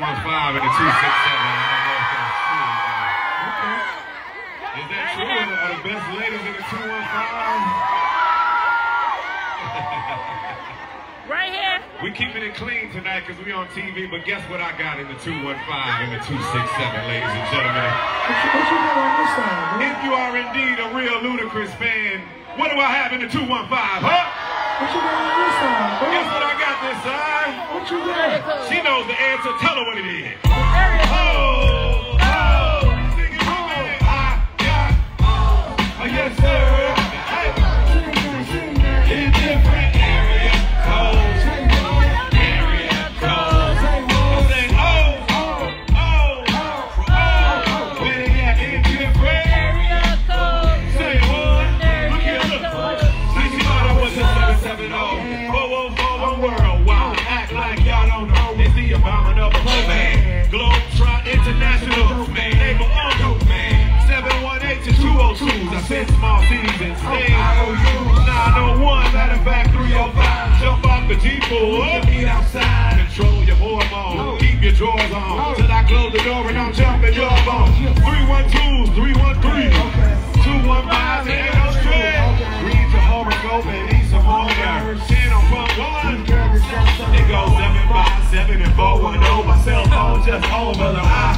215 and the 267. I don't know if that's true. Is that true? Are the best ladies in the 215? Right here. We keeping it clean tonight because we on TV, but guess what I got in the 215 and the 267, ladies and gentlemen. What you, got on this side. If you are indeed a real Ludacris fan, what do I have in the 215, huh? What you got on this side, bro? Guess what I got this side? What you got? She knows the answer. Tell her what it is. Cities and states. 901, matter of fact, 305. Jump off the Jeep or meet outside. Control your hormones. Keep your drawers on. Till I close the door and I'm jumping your bone. 312s, 313. 215s, it ain't no stress. Read your horoscope and eat some more nerves. 10 on one. It goes 7 by 7 and 410. My cell phone just over the I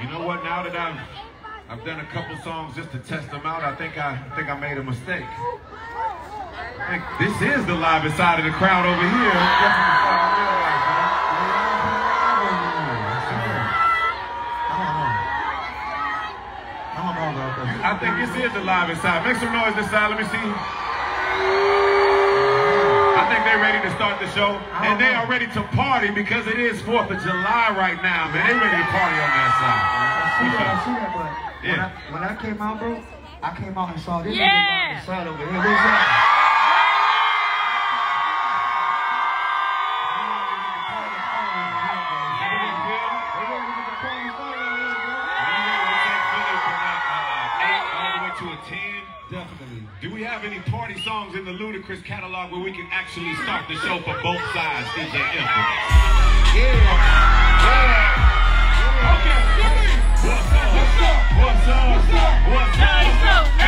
You know what? Now that I've I've done a couple songs just to test them out, I think I, I think I made a mistake. This is the live side of the crowd over here. I think this is the live side. Make some noise this side. Let me see. I think they're ready to start the show. And they are ready to party because it is 4th of July right now, man. They're ready to party on that side. I see that, I see that, but when, Yeah. I, when I came out, bro, I came out and saw this Yeah. on the side over here. In the Ludacris catalog where we can actually start the show for both sides, DJ Infamous? Yeah. Okay. What's up? What's up? What's up? What's Let's go. up?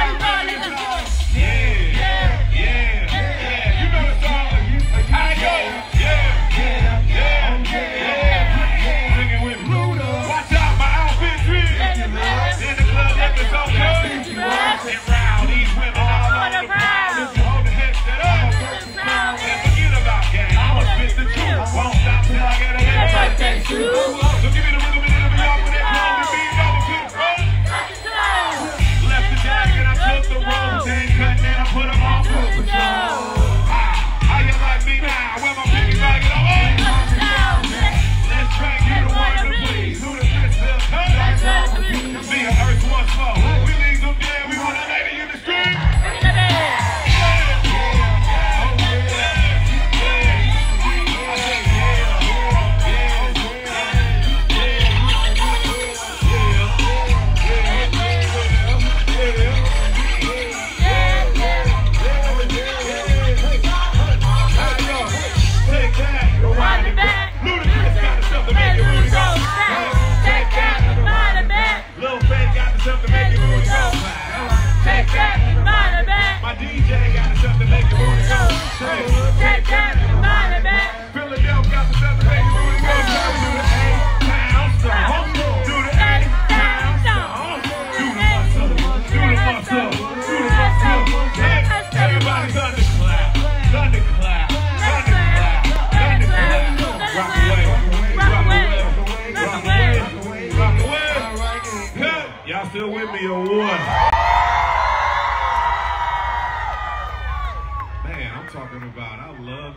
My DJ got the to make your booty go. Take that. Wind it back. Philadelphia got the to make your booty go. Do the town stomp. Do the A town stomp. Do the muscle. Do the muscle. Do the muscle. Hey, everybody thunderclap. Thunderclap. Thunderclap. Thunderclap. Rock away. Rock away. Rock away. Rock away. Y'all still with me or what?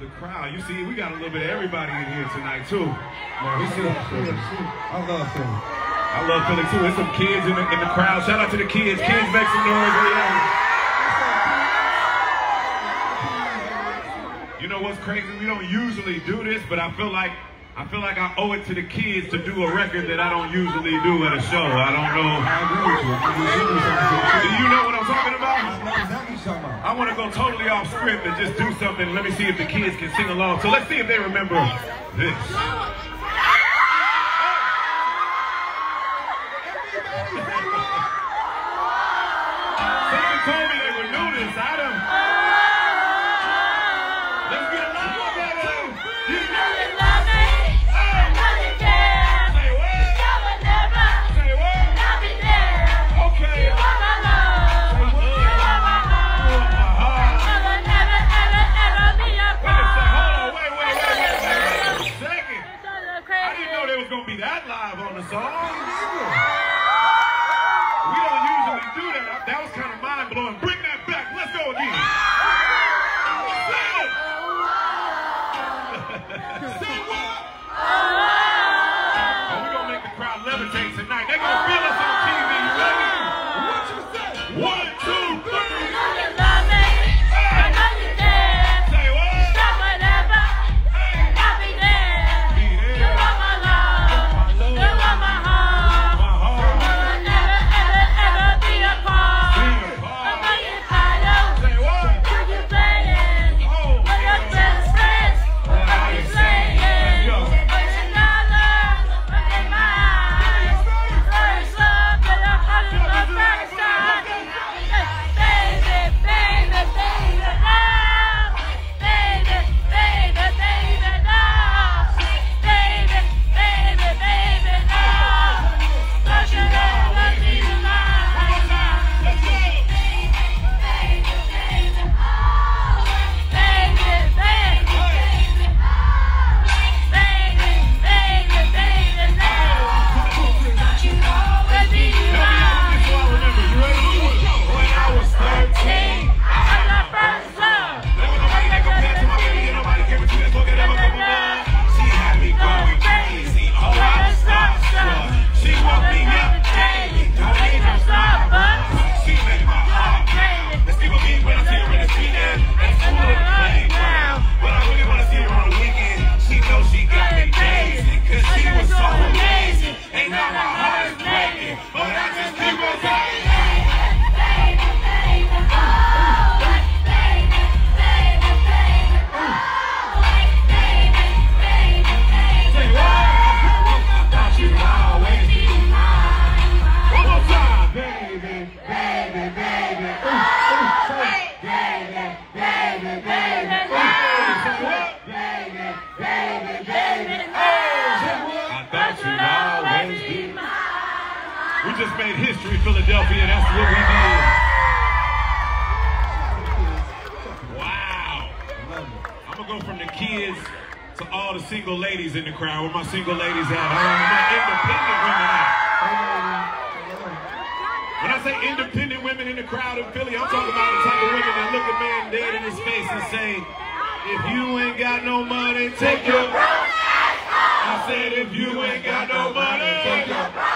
The crowd. You see, we got a little bit of everybody in here tonight too. Man, we see. I love Philly. I I love Philly too. There's some kids in the, in the crowd. Shout out to the kids. Kids make some noise. Where? You know what's crazy? We don't usually do this, but I feel like I feel like I owe it to the kids to do a record that I don't usually do at a show. I don't know. Do you know what I'm talking about? I talking about. I want to go totally off script and just do something. Let me see if the kids can sing along. So let's see if they remember this. History, Philadelphia. That's what we did. Wow. I'm gonna go from the kids to all the single ladies in the crowd. Where my single ladies at? On, my independent women at? When I say independent women in the crowd in Philly, I'm talking about the type of women that look a man dead in his face and say, if you ain't got no money, take your I said, if you ain't got no money, take your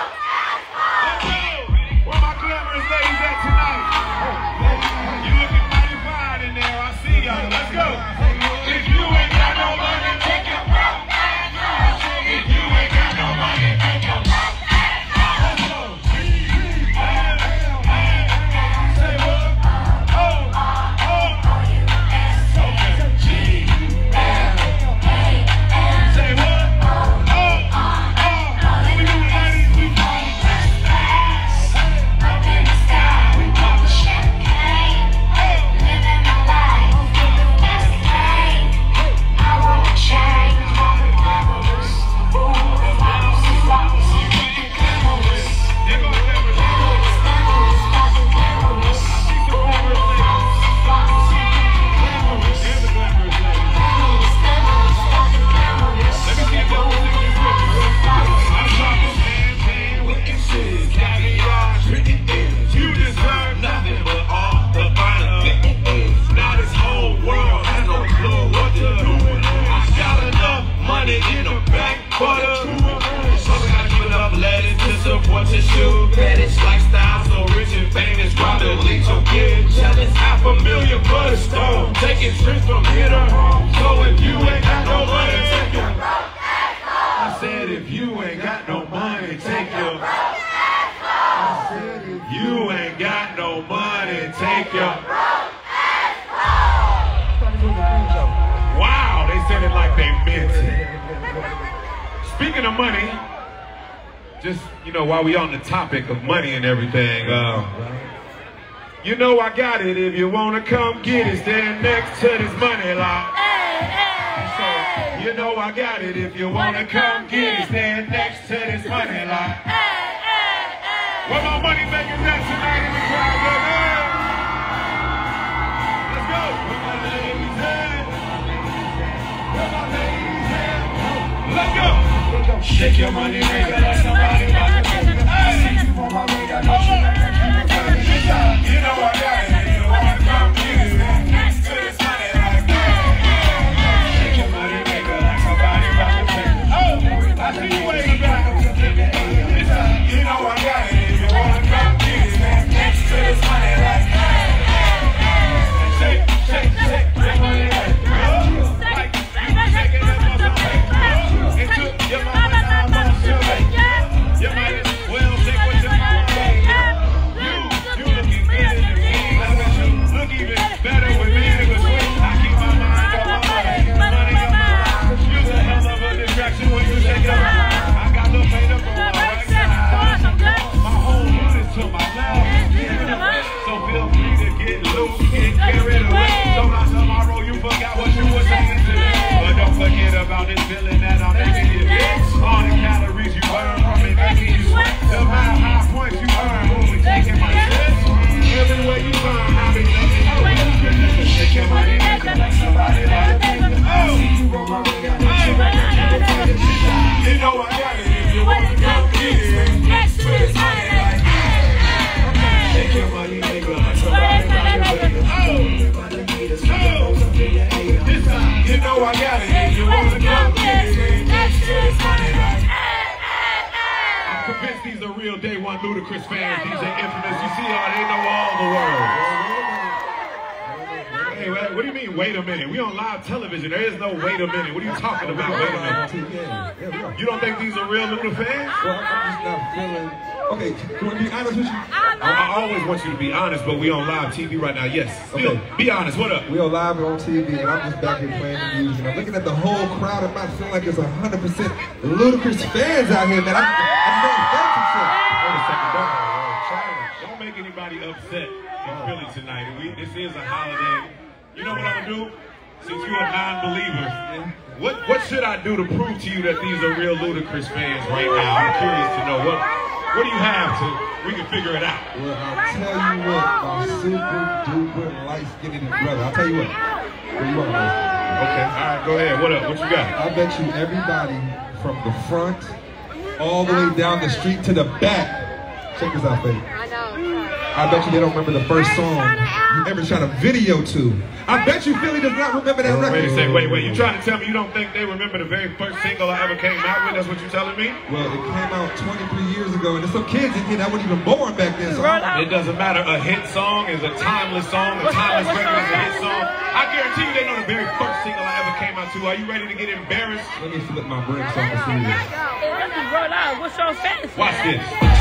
the stone. Taking trips from here to home. So if you ain't got no money, take your I said if you ain't got no money, take your I said if you ain't got no money, take your Wow, they said it like they meant it. Speaking of money, just you know, while we on the topic of money and everything, uh, you know I got it. If you wanna come get it, stand next to this money lot. So, you know I got it. If you wanna come get it, stand next to this money lot. Eh, eh, eh. Where my money makers at tonight in the crowd, baby? Let's go. Where my ladies at? Where my ladies at? Let's go. Shake your money maker like somebody about this feeling that I'm making you. All the calories you burn from it making you sweat. The high points you earn when we taking my. Everywhere you burn, I be you know. Shake your money, like somebody like Oh, you know I got it. If you want to come get it, next to this money like Shake your money, it like somebody like Oh, oh, time, you know I got it. If you want to these are real day one Ludacris fans. These are infamous. You see how they know all the words. Hey, what, what do you mean, wait a minute? We on live television. There is no wait a minute. What are you talking about? Wait a minute. You don't think these are real Luda fans? Well, I'm just not feeling. Okay, can I be honest with you? I, I always want you to be honest, but we on live TV right now. Yes. Still, Okay. be honest. What up? We are live on TV, and I'm just back here playing the music. I'm looking at the whole crowd, and I feel like there's 100% Ludacris fans out here, man. I'm, I'm don't make anybody upset in Philly tonight. We, this is a holiday. You know what I'm gonna do? Since you're a non-believer, what what should I do to prove to you that these are real Ludacris fans right now? I'm curious to know what what do you have to we can figure it out. Well, I'll tell you what, my super duper light skinned brother. I'll tell you what. Where you are, man? Okay, all right, go ahead. What up? What you got? I bet you everybody from the front all the way down the street to the back. Check this out, baby. I bet you they don't remember the first song you ever shot a video to. I bet you Philly does not remember that record. Wait a second. Wait, wait. You trying to tell me you don't think they remember the very first single I ever came out with? That's what you're telling me? Well, it came out 23 years ago, and there's some kids in here that weren't even born back then. So It doesn't matter. A hit song is a timeless song. A timeless record is a hit song. I guarantee you they know the very first single I ever came out to. Are you ready to get embarrassed? let me flip my brakes on the series. Roll out. What's your face? Watch this.